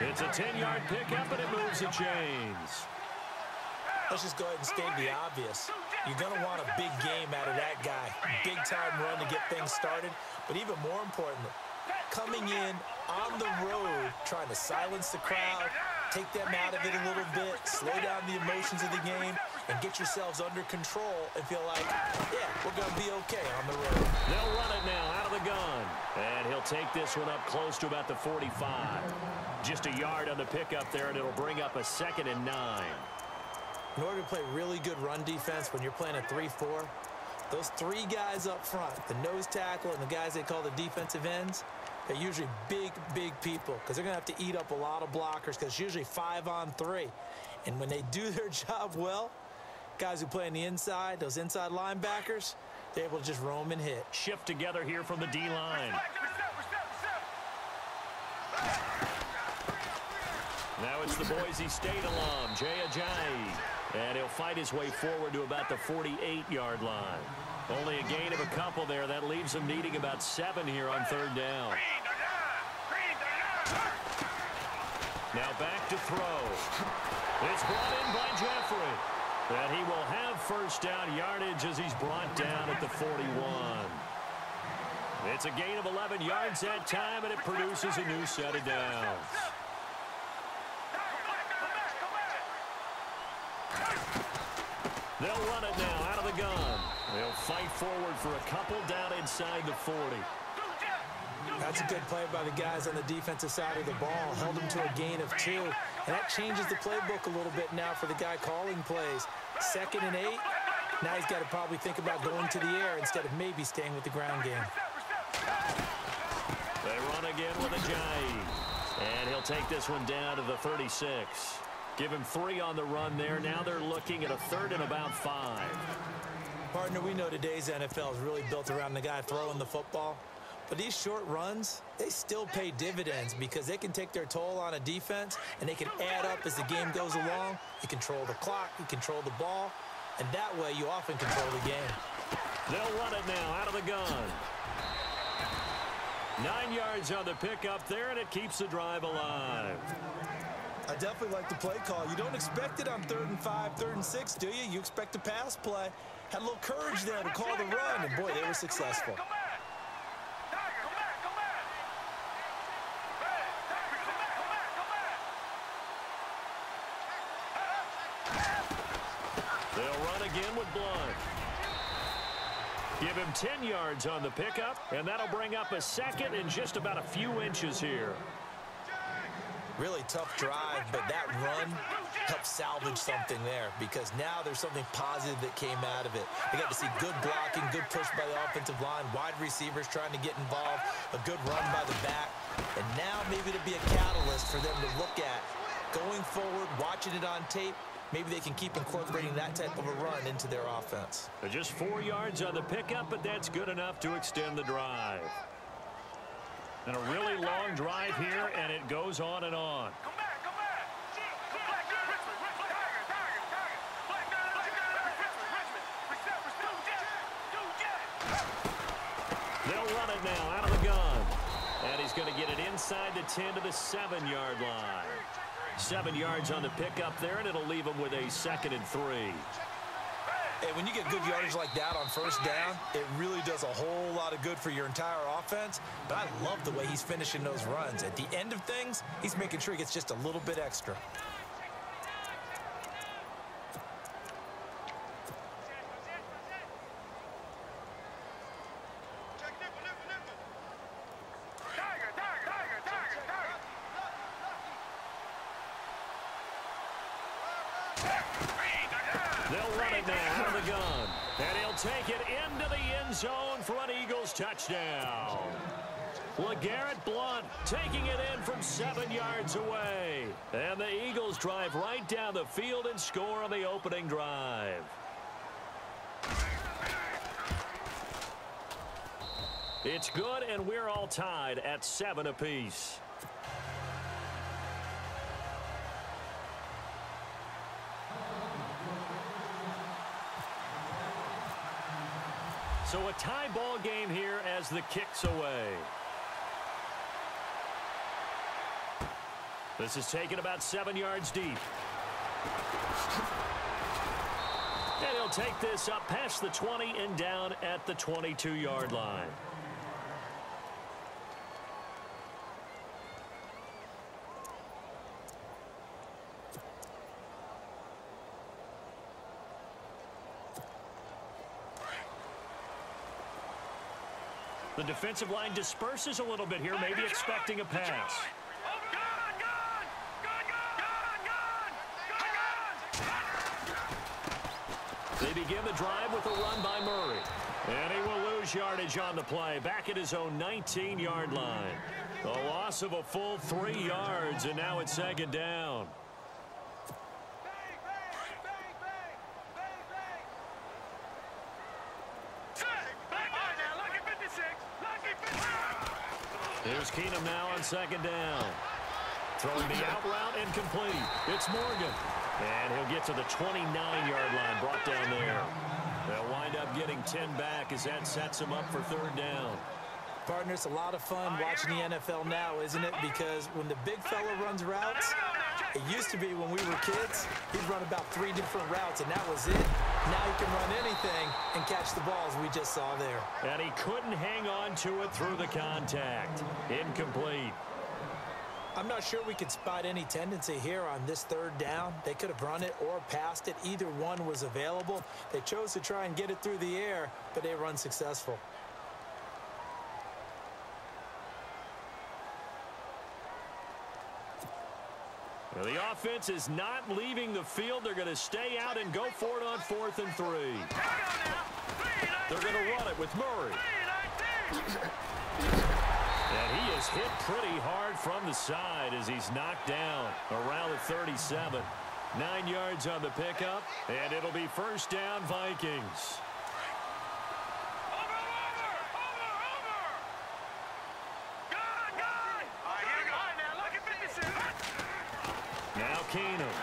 It's a 10-yard pickup, and it moves the chains. Let's just go ahead and state the obvious. You're going to want a big game out of that guy. Big-time run to get things started. But even more importantly, coming in on the road, trying to silence the crowd, take them out of it a little bit, slow down the emotions of the game, and get yourselves under control and feel like, yeah, we're going to be okay on the road. They'll run it now out of the gun. And he'll take this one up close to about the 45. Just a yard on the pickup there, and it'll bring up a second and nine. In order to play really good run defense when you're playing a 3-4, those three guys up front, the nose tackle and the guys they call the defensive ends, they're usually big, big people because they're going to have to eat up a lot of blockers because it's usually five on three. And when they do their job well, guys who play on the inside, those inside linebackers, they're able to just roam and hit. Shift together here from the D-line. Now it's the Boise State alum, Jay Ajayi. And he'll fight his way forward to about the 48-yard line. Only a gain of a couple there. That leaves him needing about seven here on third down. Now back to throw. It's brought in by Jeffery. And he will have first down yardage as he's brought down at the 41. It's a gain of 11 yards that time, and it produces a new set of downs. They'll run it now out of the gun. They'll fight forward for a couple down inside the 40. That's a good play by the guys on the defensive side of the ball. Held them to a gain of two. And that changes the playbook a little bit now for the guy calling plays. Second and eight. Now he's got to probably think about going to the air instead of maybe staying with the ground game. They run again with a Ajayi. And he'll take this one down to the 36. Give him three on the run there. Now they're looking at a third and about five. Partner, we know today's NFL is really built around the guy throwing the football. But these short runs, they still pay dividends because they can take their toll on a defense and they can add up as the game goes along. You control the clock, you control the ball, and that way you often control the game. They'll run it now out of the gun. Nine yards on the pickup there, and it keeps the drive alive. I definitely like the play call. You don't expect it on third and five, third and six, do you? You expect a pass play. Had a little courage there to call the run, and boy, they were successful. They'll run again with Blount. Give him 10 yards on the pickup, and that'll bring up a second in just about a few inches here. Really tough drive, but that run helped salvage something there because now there's something positive that came out of it. They got to see good blocking, good push by the offensive line, wide receivers trying to get involved, a good run by the back, and now maybe to be a catalyst for them to look at going forward, watching it on tape, maybe they can keep incorporating that type of a run into their offense. Just four yards on the pickup, but that's good enough to extend the drive. And a really long drive here, and it goes on and on. They'll run it now out of the gun. And he's going to get it inside the 10 to the 7-yard line. Seven yards on the pickup there, and it'll leave him with a second and three. Hey, when you get good yardage like that on first down, it really does a whole lot of good for your entire offense. But I love the way he's finishing those runs. At the end of things, he's making sure he gets just a little bit extra. It now out of the gun. And he'll take it into the end zone for an Eagles touchdown. LeGarrette Blount taking it in from seven yards away. And the Eagles drive right down the field and score on the opening drive. It's good, and we're all tied at seven apiece. So a tie ball game here as the kick's away. This is taken about seven yards deep. And he'll take this up past the 20 and down at the 22-yard line. The defensive line disperses a little bit here, maybe expecting a pass. They begin the drive with a run by Murray. And he will lose yardage on the play, back at his own 19-yard line. A loss of a full three yards, and now it's second down. Here's Keenum now on second down. Throwing the out route incomplete. It's Morgan. And he'll get to the 29-yard line, brought down there. They'll wind up getting 10 back as that sets them up for third down. Partner, it's a lot of fun watching the NFL now, isn't it? Because when the big fella runs routes, it used to be when we were kids, he'd run about three different routes, and that was it. Now he can run anything and catch the balls we just saw there. And he couldn't hang on to it through the contact. Incomplete. I'm not sure we could spot any tendency here on this third down. They could have run it or passed it. Either one was available. They chose to try and get it through the air, but they run successful. The offense is not leaving the field. They're going to stay out and go for it on fourth and three. They're going to run it with Murray. And he is hit pretty hard from the side as he's knocked down around the 37. Nine yards on the pickup, and it'll be first down Vikings. Now Keenum.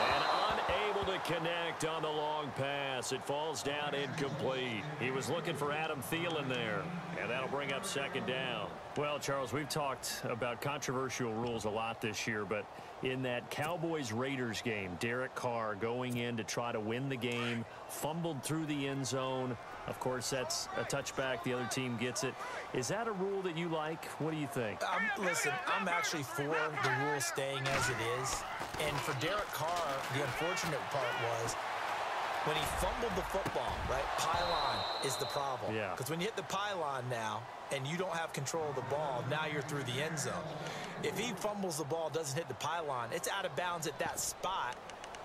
And unable to connect on the long pass. It falls down incomplete. He was looking for Adam Thielen there. And that'll bring up second down. Well, Charles, we've talked about controversial rules a lot this year, but in that Cowboys-Raiders game, Derek Carr going in to try to win the game, fumbled through the end zone. Of course, that's a touchback. The other team gets it. Is that a rule that you like? What do you think? Um, listen, I'm actually for the rule staying as it is. And for Derek Carr, the unfortunate part was when he fumbled the football, right, pylon is the problem. Yeah. Because when you hit the pylon now and you don't have control of the ball, now you're through the end zone. If he fumbles the ball, doesn't hit the pylon, it's out of bounds at that spot.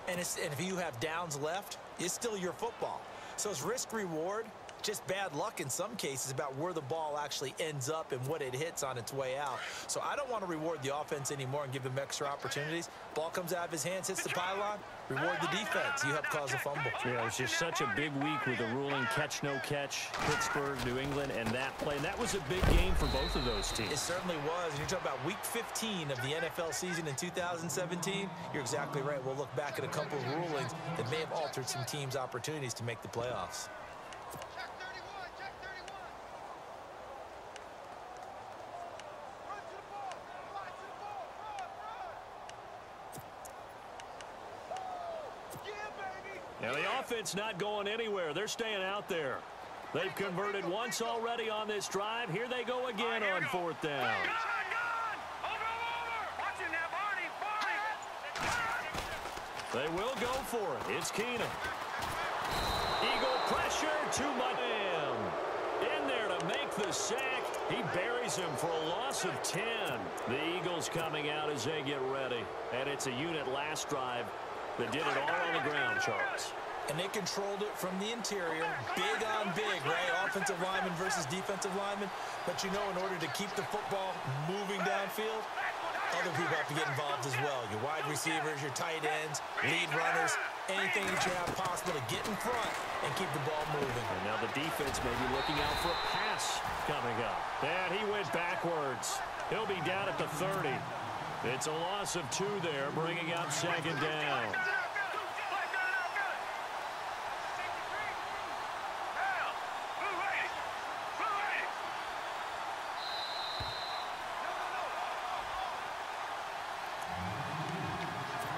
And, and if you have downs left, it's still your football. So it's risk-reward, just bad luck in some cases about where the ball actually ends up and what it hits on its way out. So I don't want to reward the offense anymore and give him extra opportunities. Ball comes out of his hands, hits the pylon, reward the defense. You help cause a fumble. Yeah, it was just such a big week with the ruling catch, no catch, Pittsburgh, New England, and that play. And that was a big game for both of those teams. It certainly was. And you're talking about week 15 of the NFL season in 2017. You're exactly right. We'll look back at a couple of rulings that may have altered some teams' opportunities to make the playoffs. Now the offense not going anywhere. They're staying out there. They've converted once already on this drive. Here they go again on fourth down. They will go for it. It's Keenum. Eagle pressure to Madam. In there to make the sack. He buries him for a loss of 10. The Eagles coming out as they get ready. And it's a unit last drive that did it all on the ground, Charles. And they controlled it from the interior, big on big, right? Offensive lineman versus defensive lineman. But you know, in order to keep the football moving downfield, other people have to get involved as well. Your wide receivers, your tight ends, lead runners, anything that you have possible to get in front and keep the ball moving. And now the defense may be looking out for a pass coming up. And he went backwards. He'll be down at the 30. It's a loss of two there, bringing up second down.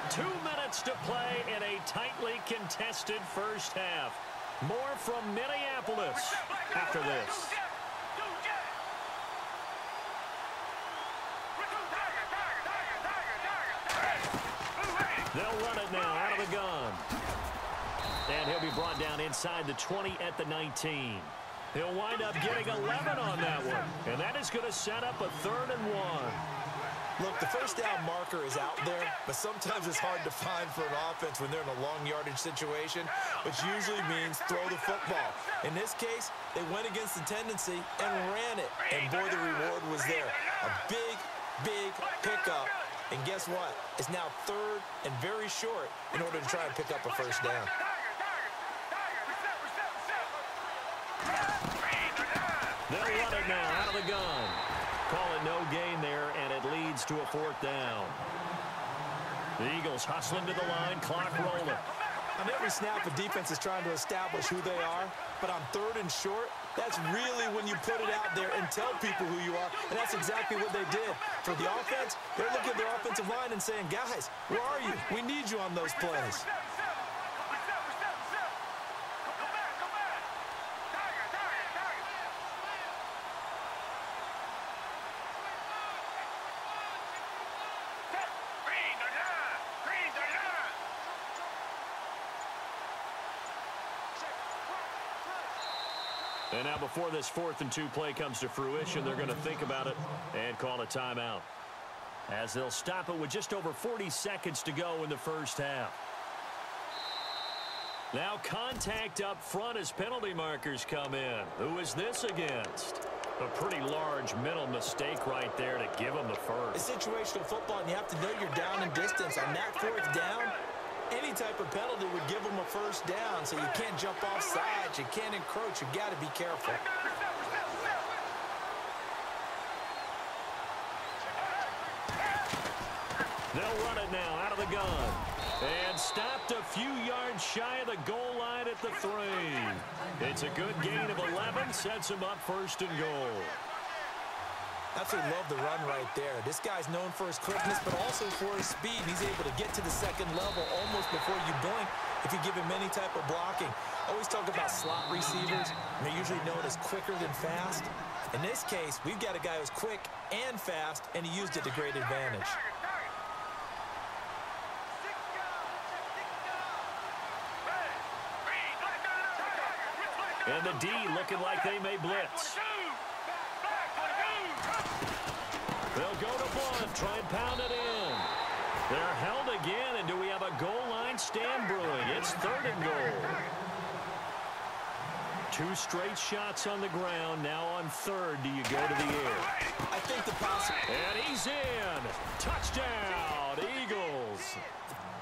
Two minutes to play in a tightly contested first half. More from Minneapolis after this. They'll run it now out of the gun. And he'll be brought down inside the 20 at the 19. He'll wind up getting 11 on that one. And that is going to set up a third and one. Look, the first down marker is out there, but sometimes it's hard to find for an offense when they're in a long yardage situation, which usually means throw the football. In this case, they went against the tendency and ran it, and boy, the reward was there. A big, big pickup, and guess what? It's now third and very short in order to try and pick up a first down. They'll run it now out of the gun. Call it no gain there, and it leads to a fourth down. The Eagles hustling to the line, clock rolling. On every snap, the defense is trying to establish who they are, but on third and short, that's really when you put it out there and tell people who you are, and that's exactly what they did. For the offense, they're looking at their offensive line and saying, guys, where are you? We need you on those plays. And now before this fourth and two play comes to fruition, they're going to think about it and call a timeout. As they'll stop it with just over 40 seconds to go in the first half. Now contact up front as penalty markers come in. Who is this against? A pretty large mental mistake right there to give them the first. It's situational football, and you have to know you're down in distance. On that fourth down, any type of penalty would give them a first down, so you can't jump off sides, you can't encroach, you got to be careful. They'll run it now out of the gun. And stopped a few yards shy of the goal line at the three. It's a good gain of 11, sets him up first and goal. Absolutely love the run right there. This guy's known for his quickness, but also for his speed. He's able to get to the second level almost before you blink if you give him any type of blocking. Always talk about slot receivers. They're usually known as quicker than fast. In this case, we've got a guy who's quick and fast, and he used it to great advantage. And the D looking like they may blitz. They'll go to Blount, try and pound it in. They're held again, and do we have a goal line stand brewing? It's third and goal. Two straight shots on the ground. Now on third, do you go to the air? I think the pass... And he's in. Touchdown, Eagles.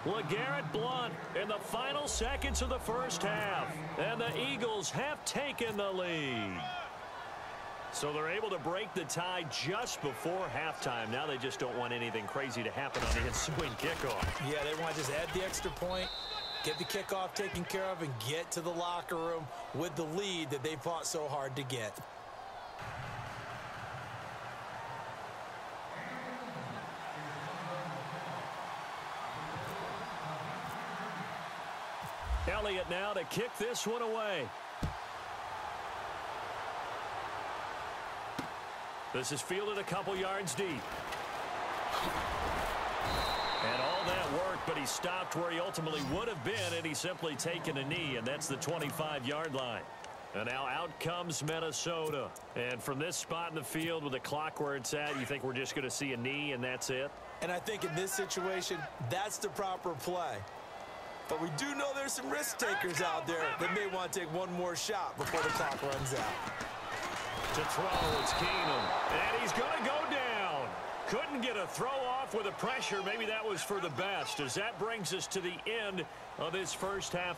LeGarrette Blount in the final seconds of the first half. And the Eagles have taken the lead. So they're able to break the tie just before halftime. Now they just don't want anything crazy to happen on the ensuing kickoff. Yeah, they want to just add the extra point, get the kickoff taken care of, and get to the locker room with the lead that they fought so hard to get. Elliott now to kick this one away. This is fielded a couple yards deep. And all that work, but he stopped where he ultimately would have been, and he simply taken a knee, and that's the 25-yard line. And now out comes Minnesota. And from this spot in the field with the clock where it's at, you think we're just going to see a knee and that's it? And I think in this situation, that's the proper play. But we do know there's some risk takers out there that may want to take one more shot before the clock runs out. To throw, it's Keenum. And he's going to go down. Couldn't get a throw off with the pressure. Maybe that was for the best as that brings us to the end of this first half.